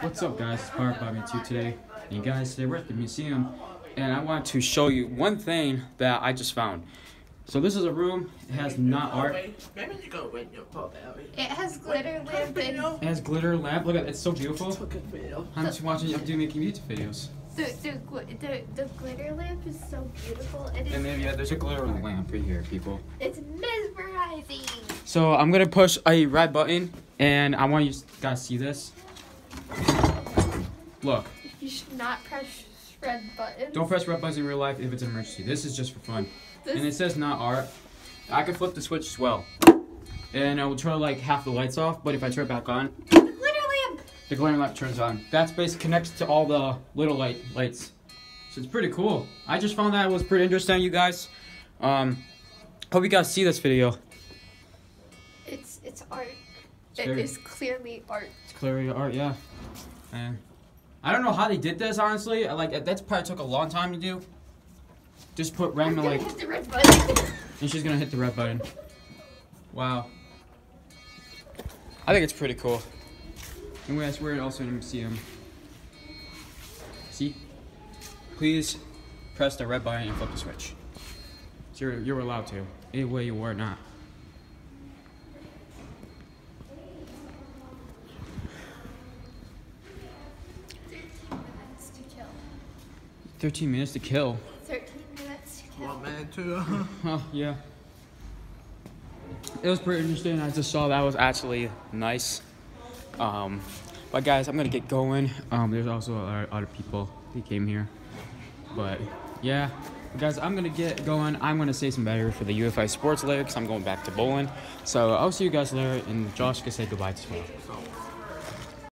What's up guys, it's Park Bobby 2 today. And guys, today we're at the museum and I want to show you one thing that I just found. So this is a room, it has not art. It It has glitter lamp and has glitter lamp, look at it, it's so beautiful. I'm just watching, I'm doing making YouTube videos. the, the, the, the glitter lamp is so beautiful. It is, And then yeah, there's a glitter lamp right here, people. it's mesmerizing. So I'm gonna push a red button and I want you guys to see this. Look, You should not press red buttons. don't press red buttons in real life if it's an emergency. This is just for fun. This, and it says not art. I can flip the switch as well. And I will turn like half the lights off, but if I turn it back on, the glitter lamp. the glare lamp turns on. That's basically connects to all the little light lights. So it's pretty cool. I just found that was pretty interesting, you guys. Um, hope you guys see this video. It's it's art. It's It very- is clearly art. It's clearly art, yeah. And I don't know how they did this, honestly. I, Like that's probably took a long time to do. Just put I'm random gonna like, hit the red button. and she's gonna hit the red button. Wow. I think it's pretty cool. And we're, we're also in a museum. See? Please press the red button and flip the switch. So you're, you're allowed to. Any way you are not. minutes to kill. 13 minutes to kill. 13 minutes to kill. One man too. Oh, yeah. It was pretty interesting. I just saw that was actually nice. Um, but guys, I'm gonna get going. Um, there's also other, other people who came here. But yeah, guys, I'm gonna get going. I'm gonna say some better for the UFI Sports later because I'm going back to bowling. So I'll see you guys later, and Josh can say goodbye to me. So,